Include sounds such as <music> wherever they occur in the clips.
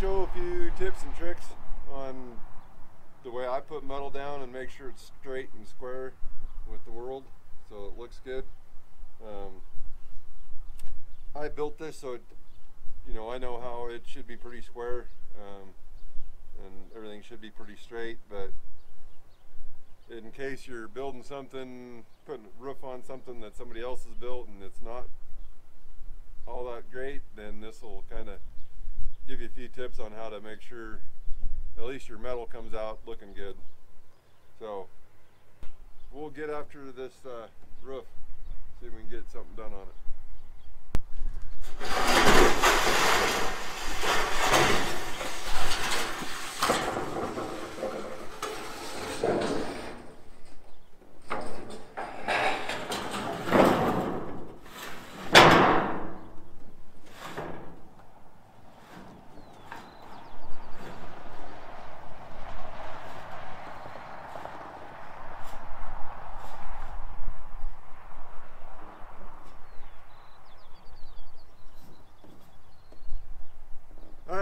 show a few tips and tricks on the way I put metal down and make sure it's straight and square with the world so it looks good. Um, I built this so it, you know, I know how it should be pretty square um, and everything should be pretty straight, but in case you're building something, putting a roof on something that somebody else has built and it's not all that great, then this will kind of give you a few tips on how to make sure at least your metal comes out looking good. So we'll get after this uh, roof, see if we can get something done on it.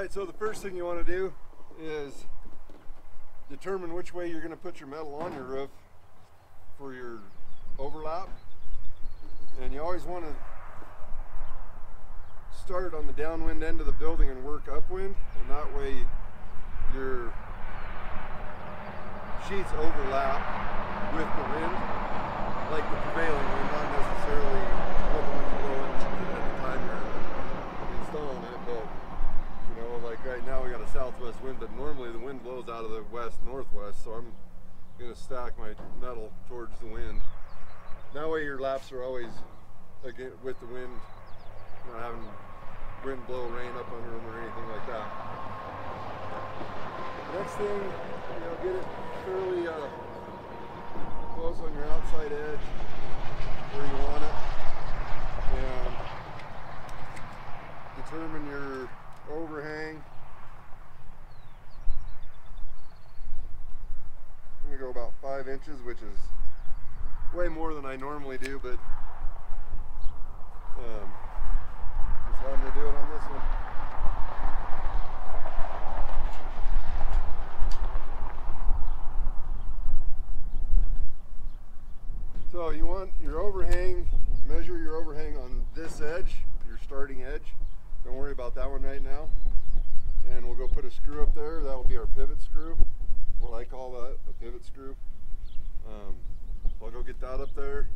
So the first thing you want to do is determine which way you're going to put your metal on your roof for your overlap. And you always want to start on the downwind end of the building and work upwind, and that way your sheets overlap with the wind, like the prevailing wind, not necessarily what the wind blowing at the time you're installing it, but you know, like right now we got a southwest wind, but normally the wind blows out of the west northwest, so I'm gonna stack my metal towards the wind. That way your laps are always again with the wind, not having wind blow rain up under them or anything like that. Next thing, you know, get it fairly uh, close on your outside edge where you want it, and determine your overhang. Gonna go about five inches, which is way more than I normally do, but um, just how I'm gonna do it on this one. So you want your overhang, measure your overhang on this edge, your starting edge. Don't worry about that one right now. And we'll go put a screw up there. That will be our pivot screw. What I call that, a pivot screw. Um, I'll go get that up there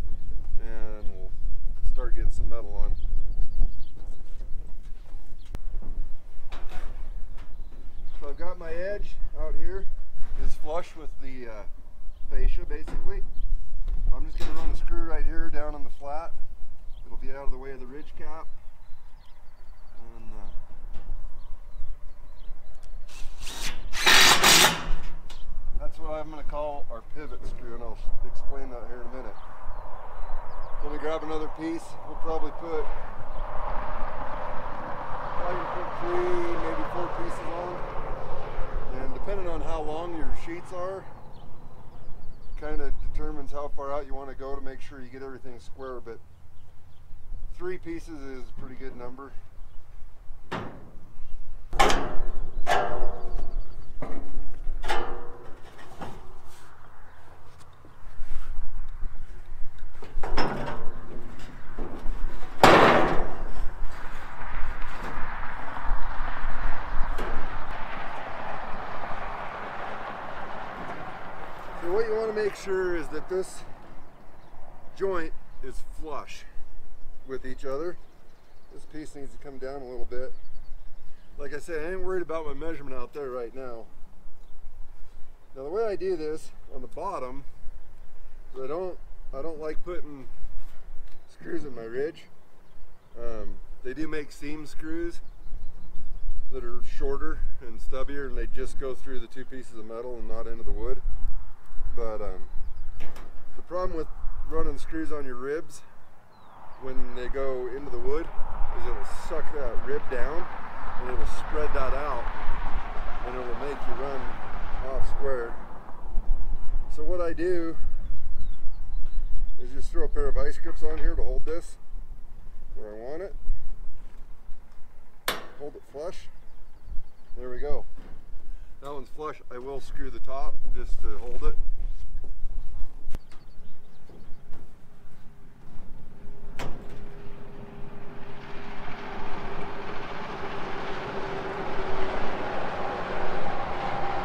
and we'll start getting some metal on. So I've got my edge out here. It's flush with the uh, fascia basically. I'm just going to run the screw right here down on the flat. It'll be out of the way of the ridge cap. And, uh, that's what I'm going to call our pivot screw, and I'll explain that here in a minute. Then we grab another piece. We'll probably put, probably put three, maybe four pieces on. And depending on how long your sheets are, kind of determines how far out you want to go to make sure you get everything square. But three pieces is a pretty good number. Sure is that this joint is flush with each other. This piece needs to come down a little bit. Like I said, I ain't worried about my measurement out there right now. Now the way I do this on the bottom, I don't I don't like putting screws in my ridge. Um, they do make seam screws, that are shorter and stubbier and they just go through the two pieces of metal and not into the wood. But um, the problem with running screws on your ribs when they go into the wood is it'll suck that rib down and it'll spread that out and it'll make you run off square. So what I do is just throw a pair of vice grips on here to hold this where I want it. Hold it flush. There we go. That one's flush. I will screw the top just to hold it.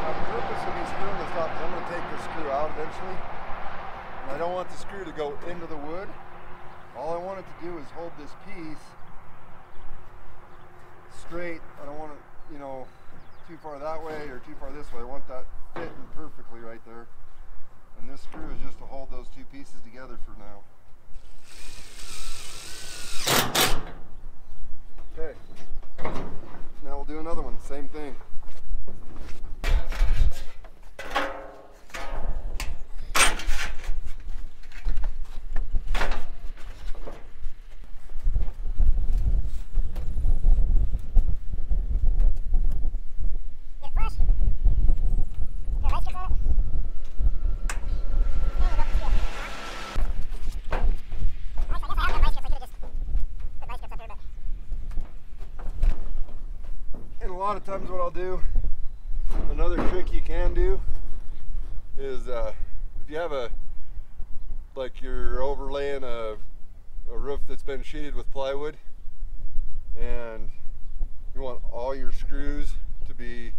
Now, the purpose of me screwing this up is I'm going to take this screw out eventually. And I don't want the screw to go into the wood. All I want it to do is hold this piece straight. I don't want it, you know, too far that way or too far this way. I want that fitting perfectly right there. And this screw is just to hold those two pieces together for now. Okay. Now we'll do another one, same thing. Get fresh. Put vice grips on it. And you don't see it. Huh? Actually, I guess I have got vice grips. I could've just put vice grips up here, but And a lot of times what I'll do, another trick you can do is uh, if you have a, like you're overlaying a, a roof that's been sheeted with plywood and you want all your screws to be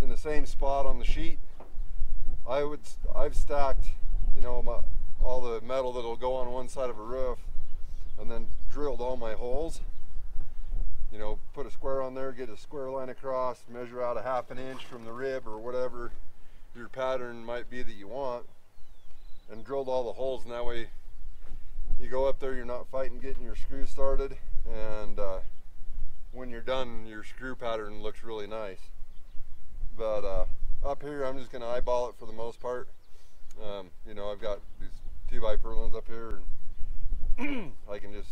in the same spot on the sheet, I would, I've stacked, you know, my, all the metal that'll go on one side of a roof and then drilled all my holes you know, put a square on there, get a square line across, measure out a half an inch from the rib or whatever your pattern might be that you want, and drilled all the holes. And that way, you go up there, you're not fighting getting your screws started, and uh, when you're done, your screw pattern looks really nice. But uh, up here, I'm just going to eyeball it for the most part. Um, you know, I've got these two by purlins up here, and <clears throat> I can just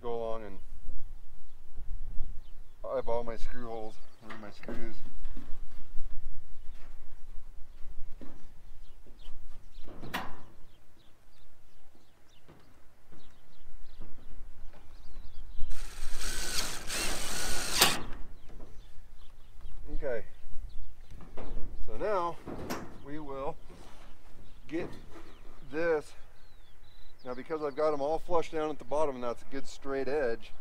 go along and eyeball my screw holes or my screws. Okay. So now we will get this. Now because I've got them all flush down at the bottom and that's a good straight edge,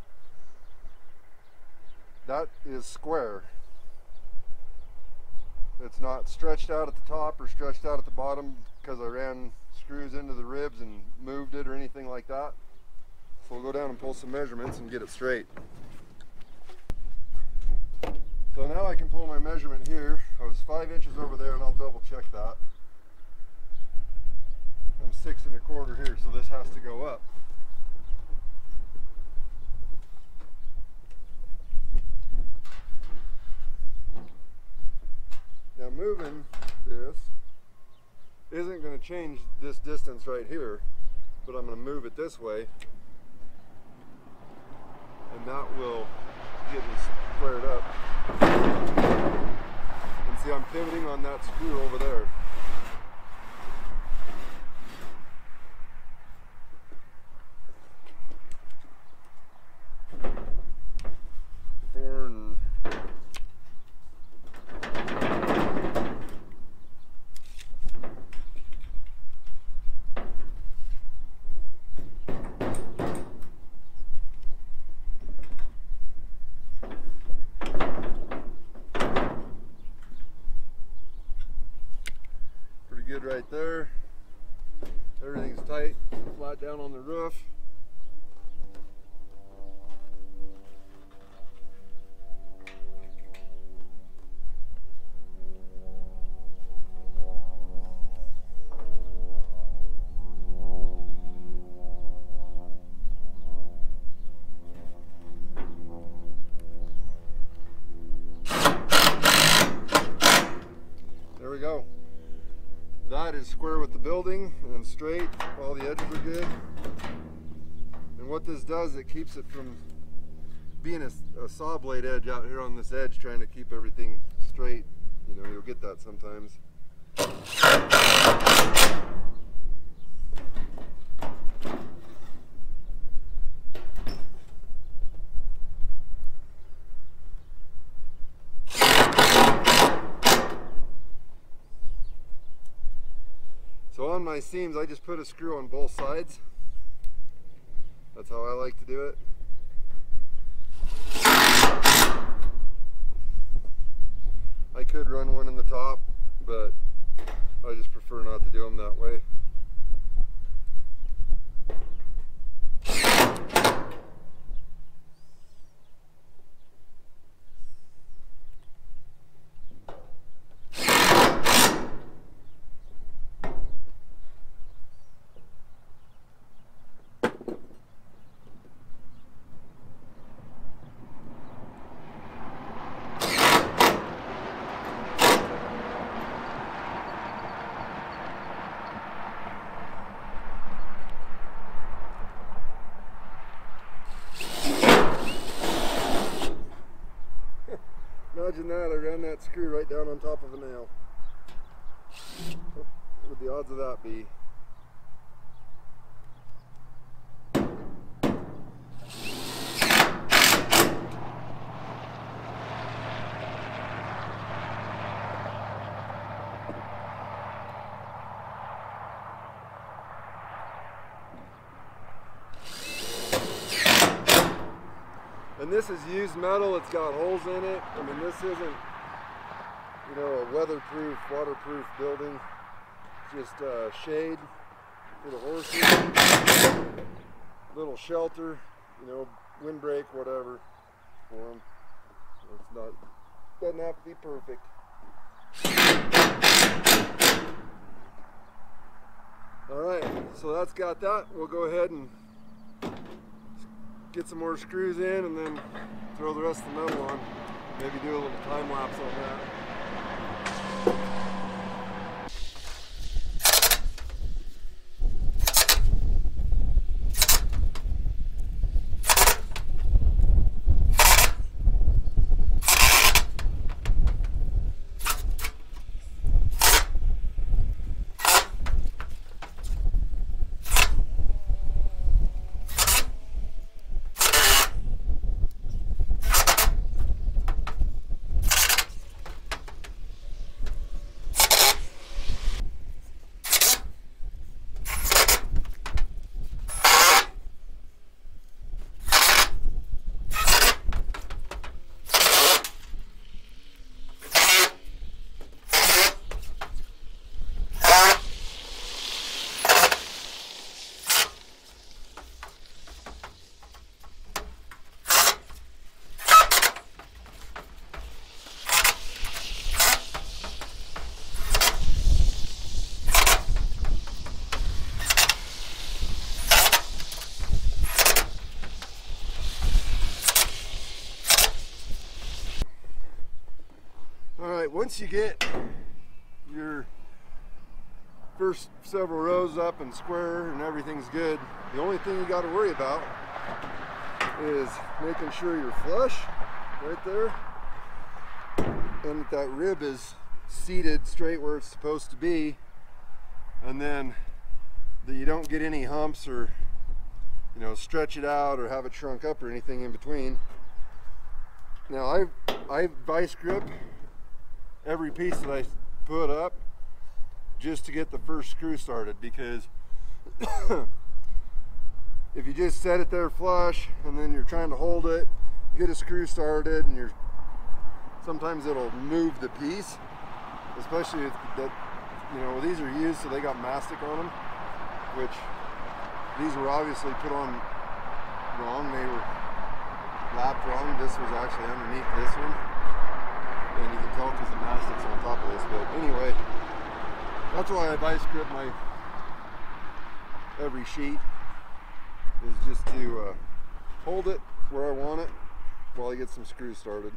that is square. It's not stretched out at the top or stretched out at the bottom because I ran screws into the ribs and moved it or anything like that. So we'll go down and pull some measurements and get it straight. So now I can pull my measurement here. I was five inches over there and I'll double check that. I'm six and a quarter here, so this has to go up. Now moving this isn't going to change this distance right here, but I'm going to move it this way and that will get me squared up. And see I'm pivoting on that screw over there. Four and Pretty good right there. Everything's tight, flat down on the roof. Straight. All the edges are good. And what this does, it keeps it from being a, a saw blade edge out here on this edge, trying to keep everything straight. You know, you'll get that sometimes. My seams, I just put a screw on both sides. That's how I like to do it. I could run one in the top, but I just prefer not to do them that way. Imagine that, I ran that screw right down on top of a nail. What would the odds of that be? And this is used metal, it's got holes in it. I mean, this isn't, you know, a weatherproof, waterproof building. Just uh, shade for the horses, little shelter, you know, windbreak, whatever, for them. It's not, doesn't have to be perfect. All right, so that's got that. We'll go ahead and get some more screws in and then throw the rest of the metal on. Maybe do a little time lapse on that. All once you get your first several rows up and square and everything's good, the only thing you got to worry about is making sure you're flush right there and that that rib is seated straight where it's supposed to be. And then that you don't get any humps or you know stretch it out or have it shrunk up or anything in between. Now I I vice grip every piece that I put up just to get the first screw started because <coughs> if you just set it there flush and then you're trying to hold it get a screw started and you're sometimes it'll move the piece especially if that you know these are used so they got mastic on them which these were obviously put on wrong. They were lapped wrong. This was actually underneath this one and you can tell because the mastic's on top of this but anyway that's why I vice grip my every sheet is just to uh, hold it where I want it while I get some screws started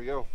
we go.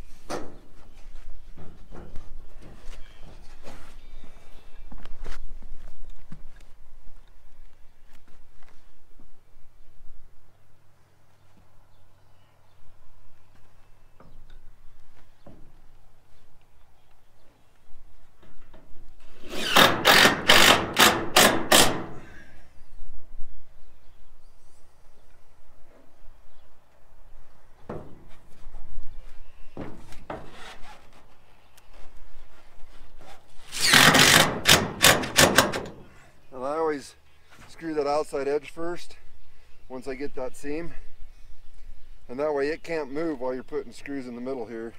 And I always screw that outside edge first once I get that seam. And that way it can't move while you're putting screws in the middle here.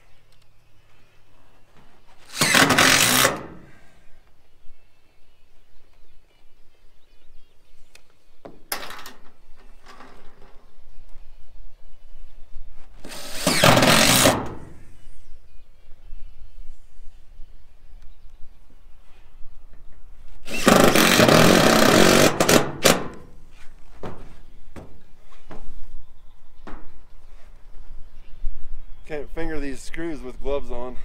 Can't finger these screws with gloves on.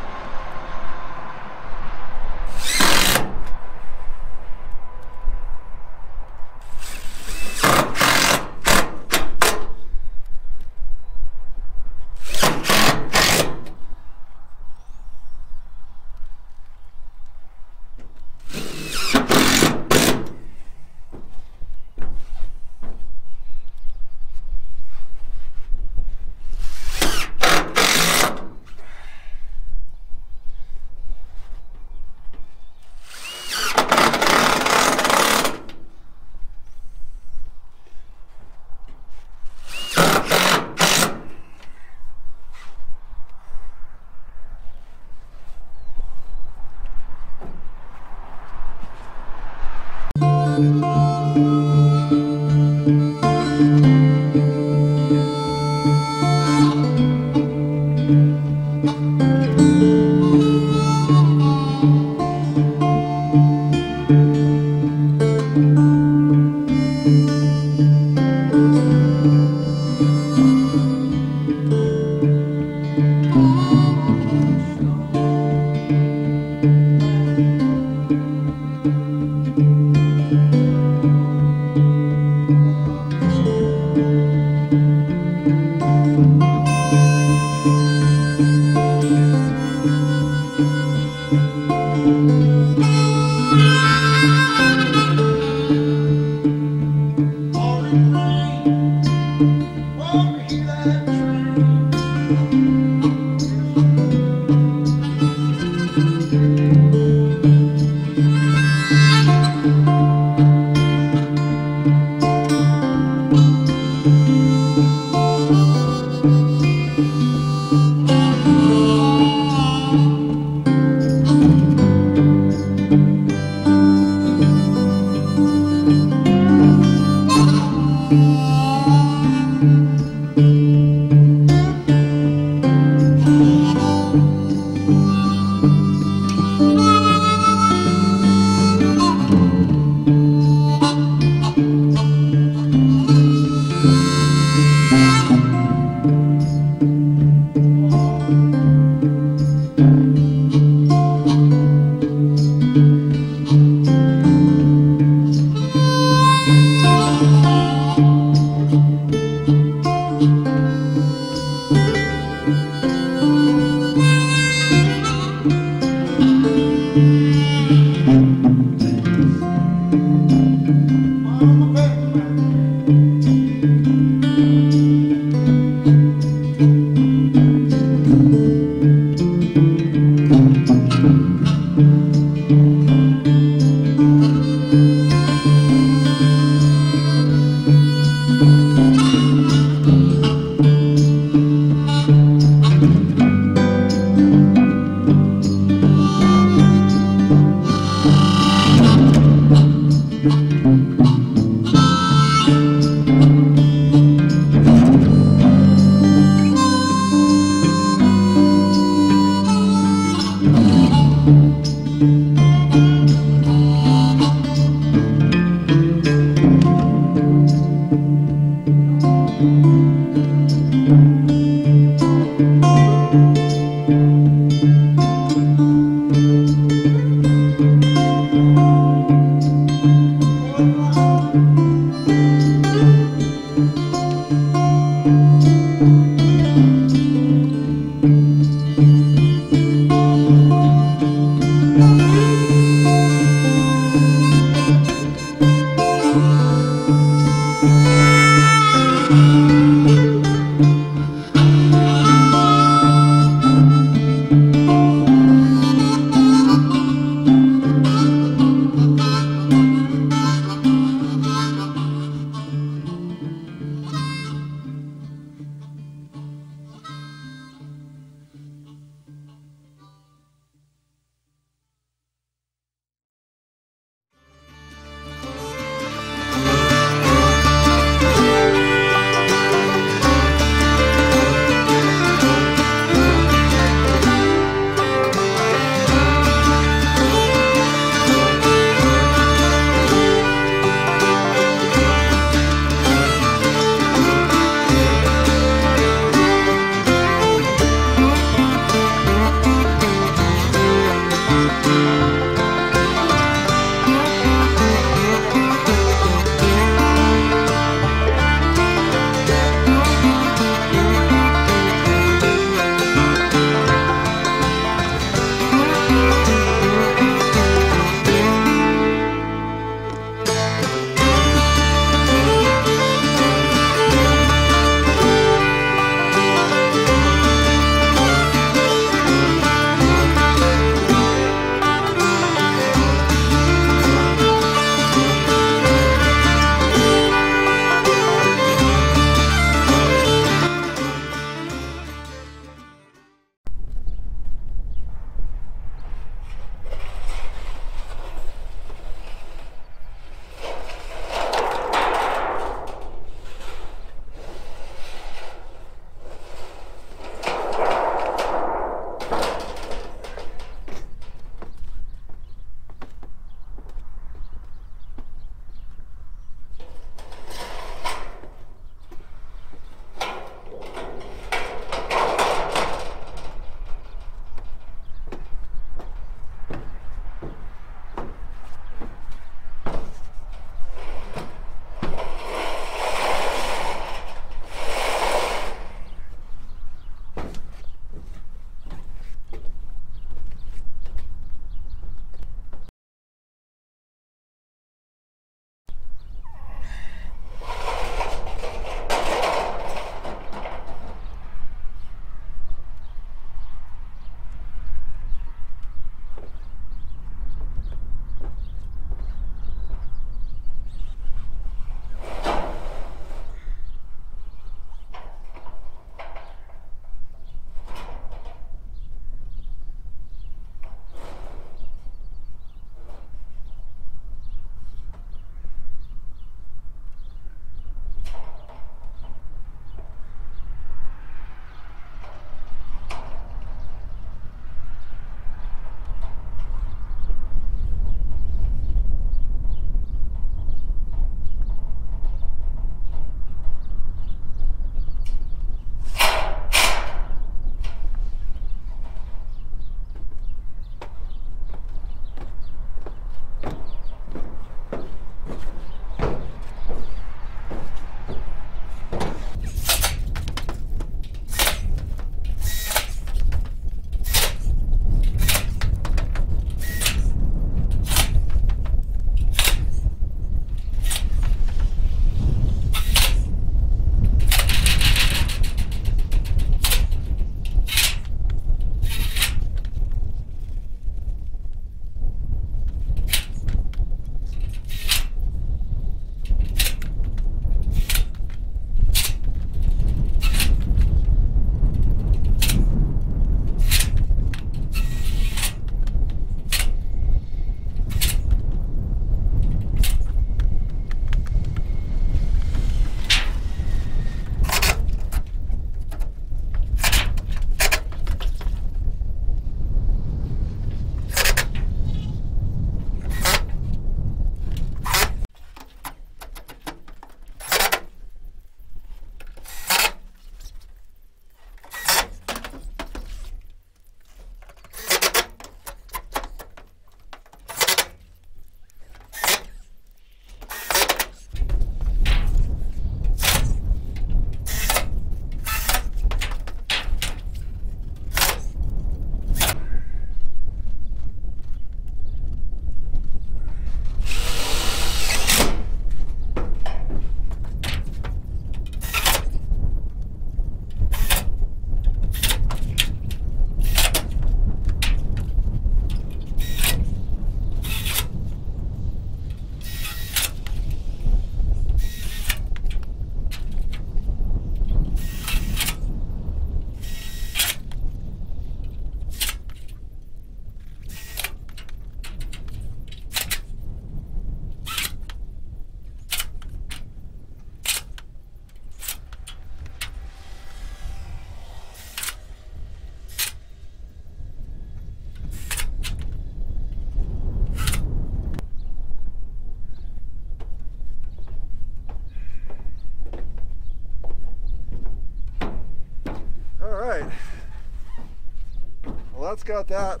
Right. Well, that's got that.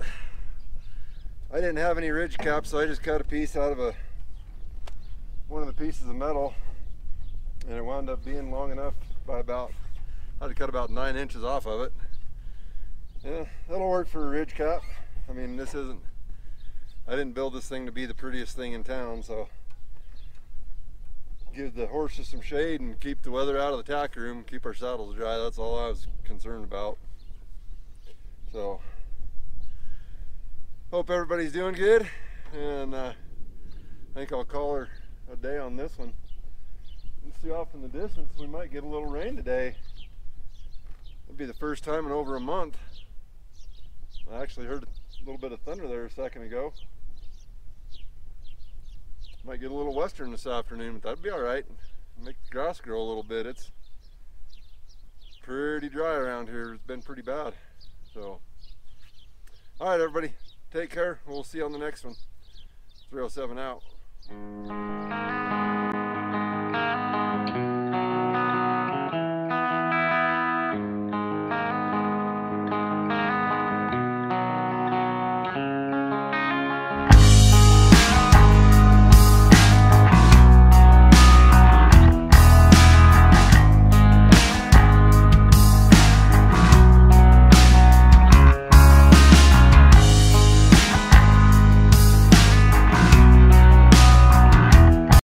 I didn't have any ridge cap, so I just cut a piece out of a one of the pieces of metal, and it wound up being long enough by about I had to cut about nine inches off of it. Yeah, that'll work for a ridge cap. I mean, this isn't. I didn't build this thing to be the prettiest thing in town, so give the horses some shade and keep the weather out of the tack room, keep our saddles dry. That's all I was concerned about. So, hope everybody's doing good, and uh, I think I'll call her a day on this one. Let's see off in the distance, we might get a little rain today. It'll be the first time in over a month. I actually heard a little bit of thunder there a second ago. Might get a little western this afternoon, but that'd be all right. Make the grass grow a little bit. It's pretty dry around here. It's been pretty bad. So, all right, everybody, take care. We'll see you on the next one. 307 out.